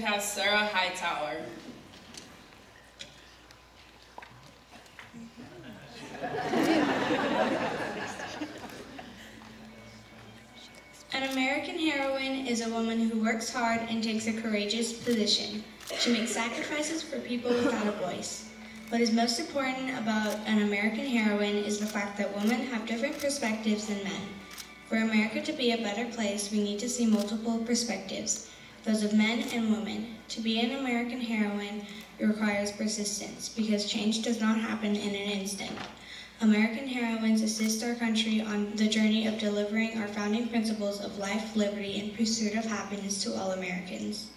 we have Sarah Hightower. An American heroine is a woman who works hard and takes a courageous position. She makes sacrifices for people without a voice. What is most important about an American heroine is the fact that women have different perspectives than men. For America to be a better place, we need to see multiple perspectives, those of men and women. To be an American heroine requires persistence, because change does not happen in an instant. American heroines assist our country on the journey of delivering our founding principles of life, liberty, and pursuit of happiness to all Americans.